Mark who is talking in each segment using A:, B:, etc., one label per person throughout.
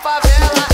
A: favela.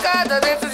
A: pancada dentro